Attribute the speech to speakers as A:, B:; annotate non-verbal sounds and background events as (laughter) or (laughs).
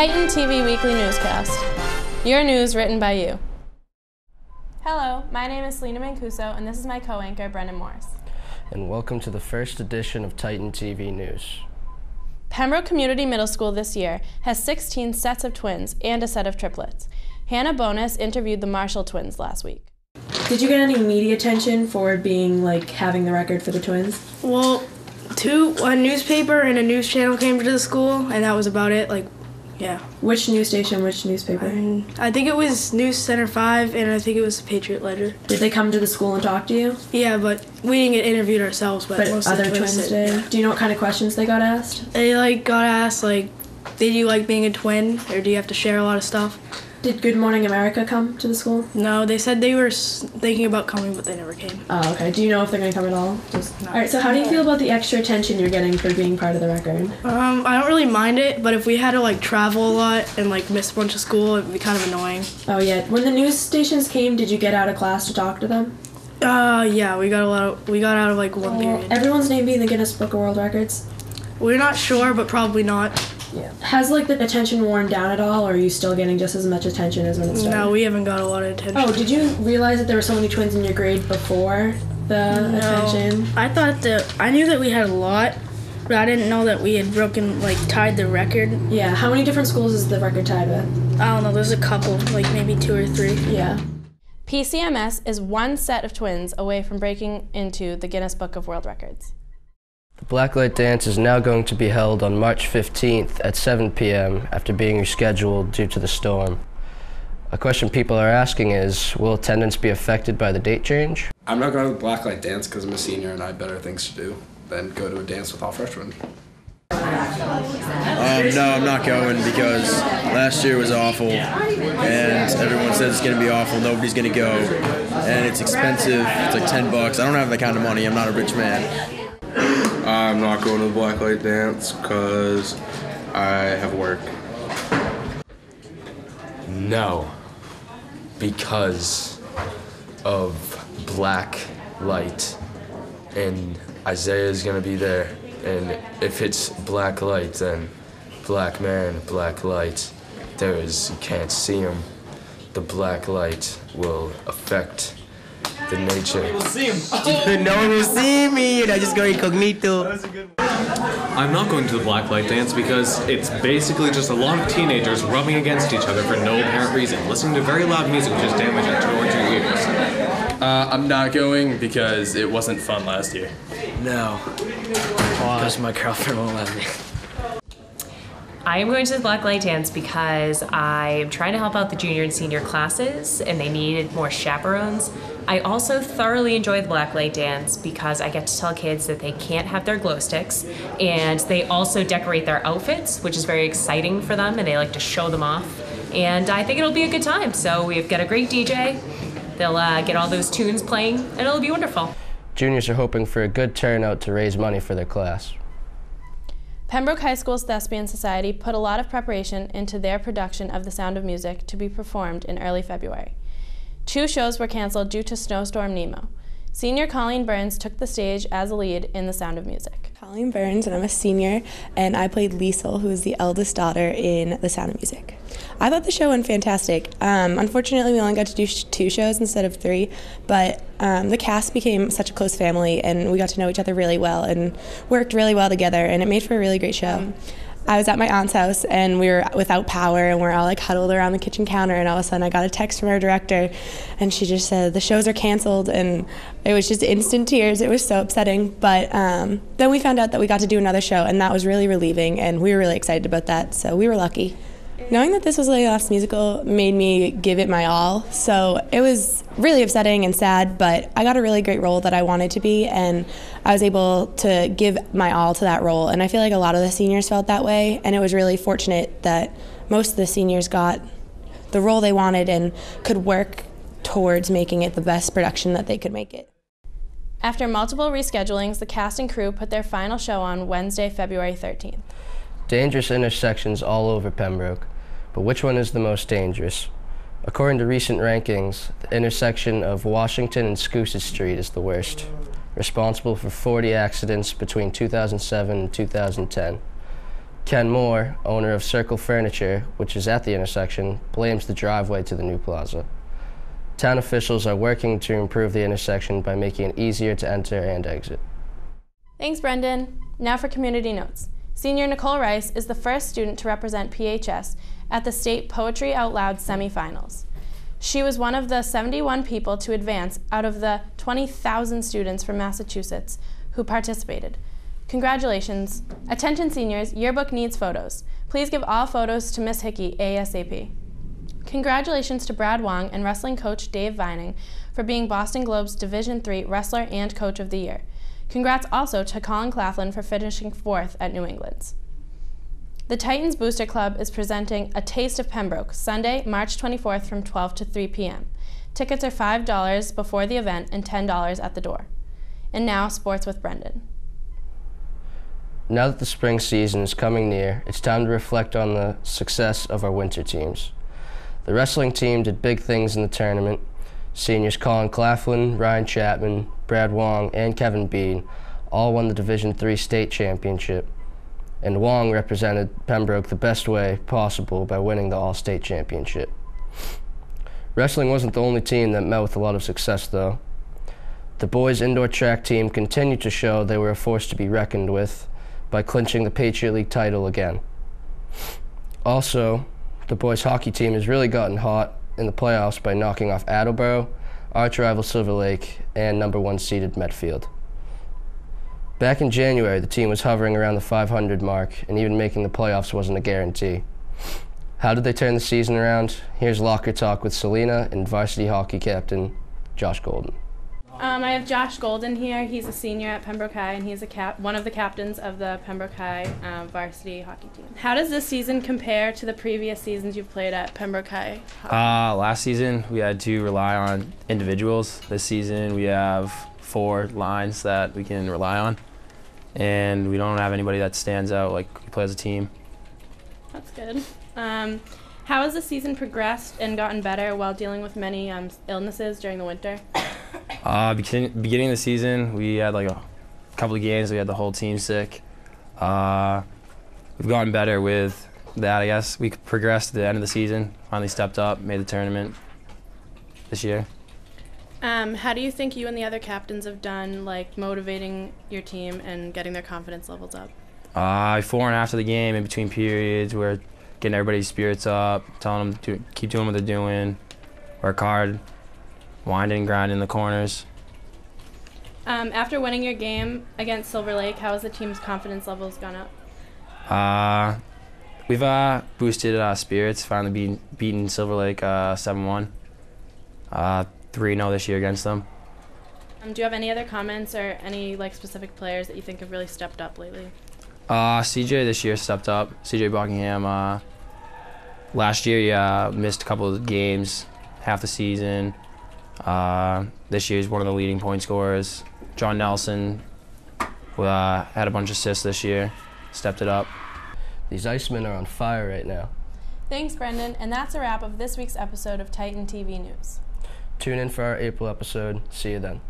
A: Titan TV Weekly Newscast. Your news written by you. Hello, my name is Selena Mancuso, and this is my co anchor, Brendan Morris.
B: And welcome to the first edition of Titan TV News.
A: Pembroke Community Middle School this year has 16 sets of twins and a set of triplets. Hannah Bonus interviewed the Marshall twins last week.
C: Did you get any media attention for being like having the record for the twins?
D: Well, two a newspaper and a news channel came to the school, and that was about it. Like, yeah.
C: Which news station, which newspaper?
D: And I think it was News Center Five, and I think it was the Patriot Ledger.
C: Did they come to the school and talk to you?
D: Yeah, but we didn't get interviewed ourselves. But,
C: But other
D: twins
C: twins
D: did.
C: did. Do you know what kind of questions they got asked?
D: They like got asked like, did you like being a twin, or do you have to share a lot of stuff?
C: Did Good Morning America come to the school?
D: No, they said they were s- thinking about coming, but they never came.
C: Oh, okay. Do you know if they're going to come at all? Just...
D: No.
C: All right. So, how do you feel about the extra attention you're getting for being part of the record?
D: Um, I don't really mind it, but if we had to like travel a lot and like miss a bunch of school, it'd be kind of annoying.
C: Oh yeah. When the news stations came, did you get out of class to talk to them?
D: Uh, yeah, we got a lot. Of, we got out of like one
C: Well,
D: period.
C: everyone's name being in the Guinness Book of World Records.
D: We're not sure, but probably not.
C: Yeah. Has like the attention worn down at all, or are you still getting just as much attention as when it started?
D: No, we haven't got a lot of attention.
C: Oh, did you realize that there were so many twins in your grade before the attention?
D: I thought that I knew that we had a lot, but I didn't know that we had broken like tied the record.
C: Yeah. How many different schools is the record tied with?
D: I don't know. There's a couple, like maybe two or three.
C: Yeah.
A: PCMS is one set of twins away from breaking into the Guinness Book of World Records.
B: The Blacklight Dance is now going to be held on March 15th at 7 p.m. after being rescheduled due to the storm. A question people are asking is Will attendance be affected by the date change?
E: I'm not going to the blacklight dance because I'm a senior and I have better things to do than go to a dance with all freshmen.
F: Um, no, I'm not going because last year was awful, and everyone says it's going to be awful. Nobody's going to go, and it's expensive. It's like ten bucks. I don't have that kind of money. I'm not a rich man.
G: I'm not going to the blacklight dance because I have work.
H: No, because of black light, and Isaiah is gonna be there. And if it's black light, then black man, black light. There is you can't see him. The black light will affect the nature. (laughs)
F: no one will see me, and I just go incognito.
I: I'm not going to the blacklight dance because it's basically just a lot of teenagers rubbing against each other for no apparent reason, listening to very loud music which is damaging towards your ears.
E: Uh, I'm not going because it wasn't fun last year.
F: No, because my girlfriend won't let me.
J: I am going to the Blacklight Dance because I'm trying to help out the junior and senior classes and they needed more chaperones. I also thoroughly enjoy the Blacklight Dance because I get to tell kids that they can't have their glow sticks and they also decorate their outfits, which is very exciting for them and they like to show them off. And I think it'll be a good time. So we've got a great DJ. They'll uh, get all those tunes playing and it'll be wonderful.
B: Juniors are hoping for a good turnout to raise money for their class.
A: Pembroke High School's Thespian Society put a lot of preparation into their production of The Sound of Music to be performed in early February. Two shows were canceled due to Snowstorm Nemo. Senior Colleen Burns took the stage as a lead in The Sound of Music.
K: Colleen Burns, and I'm a senior, and I played Liesl, who is the eldest daughter in The Sound of Music. I thought the show went fantastic. Um, unfortunately, we only got to do sh- two shows instead of three, but um, the cast became such a close family, and we got to know each other really well and worked really well together, and it made for a really great show. I was at my aunt's house and we were without power and we're all like huddled around the kitchen counter and all of a sudden I got a text from our director and she just said the shows are canceled and it was just instant tears. It was so upsetting. But um, then we found out that we got to do another show and that was really relieving and we were really excited about that. So we were lucky. Knowing that this was Layoff's musical made me give it my all. So it was really upsetting and sad, but I got a really great role that I wanted to be, and I was able to give my all to that role. And I feel like a lot of the seniors felt that way, and it was really fortunate that most of the seniors got the role they wanted and could work towards making it the best production that they could make it.
A: After multiple reschedulings, the cast and crew put their final show on Wednesday, February 13th.
B: Dangerous intersections all over Pembroke, but which one is the most dangerous? According to recent rankings, the intersection of Washington and Schoosett Street is the worst, responsible for 40 accidents between 2007 and 2010. Ken Moore, owner of Circle Furniture, which is at the intersection, blames the driveway to the new plaza. Town officials are working to improve the intersection by making it easier to enter and exit.
A: Thanks, Brendan. Now for community notes. Senior Nicole Rice is the first student to represent PHS at the state Poetry Out Loud semifinals. She was one of the 71 people to advance out of the 20,000 students from Massachusetts who participated. Congratulations. Attention seniors, yearbook needs photos. Please give all photos to Miss Hickey ASAP. Congratulations to Brad Wong and wrestling coach Dave Vining for being Boston Globe's Division III Wrestler and Coach of the Year. Congrats also to Colin Claflin for finishing fourth at New England's. The Titans Booster Club is presenting A Taste of Pembroke Sunday, March 24th from 12 to 3 p.m. Tickets are $5 before the event and $10 at the door. And now, sports with Brendan.
B: Now that the spring season is coming near, it's time to reflect on the success of our winter teams. The wrestling team did big things in the tournament. Seniors Colin Claflin, Ryan Chapman, Brad Wong, and Kevin Bean all won the Division III state championship. And Wong represented Pembroke the best way possible by winning the All-State championship. Wrestling wasn't the only team that met with a lot of success, though. The boys' indoor track team continued to show they were a force to be reckoned with by clinching the Patriot League title again. Also, the boys hockey team has really gotten hot in the playoffs by knocking off Attleboro, arch rival Silver Lake, and number one seeded Medfield. Back in January, the team was hovering around the 500 mark, and even making the playoffs wasn't a guarantee. How did they turn the season around? Here's locker talk with Selena and varsity hockey captain Josh Golden.
A: Um, I have Josh Golden here. He's a senior at Pembroke High, and he's a cap- one of the captains of the Pembroke High um, varsity hockey team. How does this season compare to the previous seasons you've played at Pembroke High?
L: Uh, last season, we had to rely on individuals. This season, we have four lines that we can rely on, and we don't have anybody that stands out like we play as a team.
A: That's good. Um, how has the season progressed and gotten better while dealing with many um, illnesses during the winter?
L: Uh, beginning, beginning of the season, we had like a couple of games. We had the whole team sick. Uh, we've gotten better with that, I guess. We progressed at the end of the season. Finally stepped up, made the tournament this year.
A: Um, how do you think you and the other captains have done, like motivating your team and getting their confidence levels up?
L: Uh, before and after the game, in between periods, we're getting everybody's spirits up, telling them to keep doing what they're doing, work hard, winding and grinding in the corners.
A: Um, after winning your game against Silver Lake, how has the team's confidence levels gone up?
L: Uh, we've uh, boosted our spirits, finally beating, beating Silver Lake uh, 7-1. Uh, 3-0 this year against them.
A: Um, do you have any other comments or any like specific players that you think have really stepped up lately?
L: Uh, CJ this year stepped up. CJ Buckingham. Uh, last year, yeah, missed a couple of games, half the season. Uh, this year, he's one of the leading point scorers. John Nelson uh, had a bunch of assists this year, stepped it up.
B: These Icemen are on fire right now.
A: Thanks, Brendan, and that's a wrap of this week's episode of Titan TV News.
B: Tune in for our April episode. See you then.